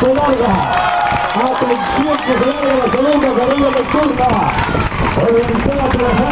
se larga. Atención que se larga la segunda carrera nocturna. Orientada a trabajar